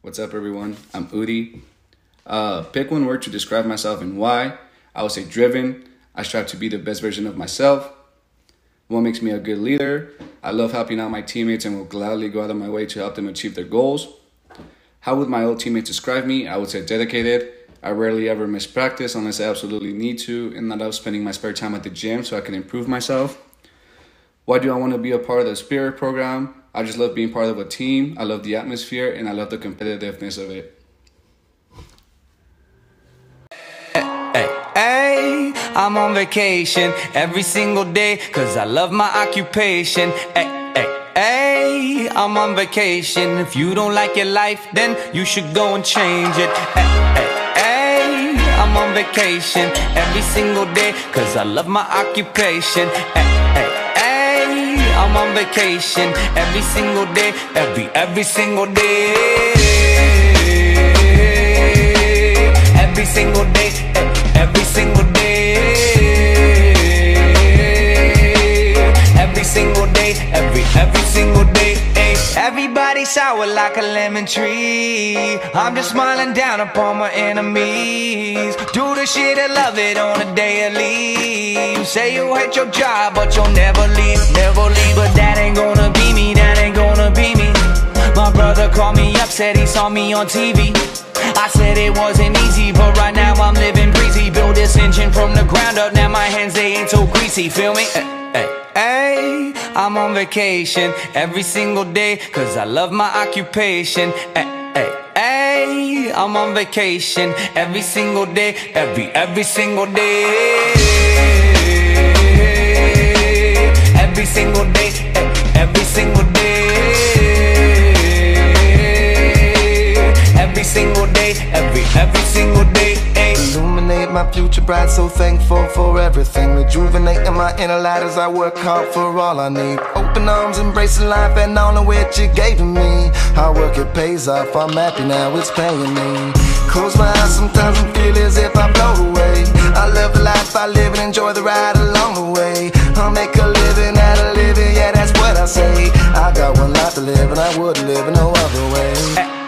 What's up, everyone? I'm Udi. Uh, pick one word to describe myself and why. I would say driven. I strive to be the best version of myself. What makes me a good leader? I love helping out my teammates and will gladly go out of my way to help them achieve their goals. How would my old teammates describe me? I would say dedicated. I rarely ever miss practice unless I absolutely need to, and I love spending my spare time at the gym so I can improve myself. Why do I want to be a part of the Spirit program? I just love being part of a team. I love the atmosphere and I love the competitiveness of it. Hey, hey, I'm on vacation every single day cause I love my occupation. Hey, hey, hey, I'm on vacation. If you don't like your life, then you should go and change it. Hey, hey, hey, I'm on vacation every single day cause I love my occupation. Hey, I'm on vacation every single day, every, every single day. Every single day, every single day. Every single day, every, every single day. Everybody sour like a lemon tree. I'm just smiling down upon my enemies. Do the shit and love it on a daily. Say you hate your job, but you'll never leave, never leave. But that ain't gonna be me, that ain't gonna be me. My brother called me up, said he saw me on TV. I said it wasn't easy, but right now I'm living breezy. Build this engine from the ground up, now my hands they ain't so greasy. Feel me? Hey, hey, hey, I'm on vacation every single day, cause I love my occupation. Hey, hey, hey, I'm on vacation every single day, every, every single day. Every single day, My future bright, so thankful for everything. Rejuvenating my inner light as I work hard for all I need. Open arms, embracing life and all of which you gave to me. Hard work, it pays off. I'm happy now, it's paying me. Close my eyes sometimes and feel as if I blow away. I love the life I live and enjoy the ride along the way. I'll make a living out of living, yeah, that's what I say. I got one life to live and I wouldn't live in no other way.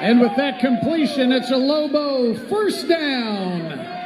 And with that completion, it's a Lobo first down.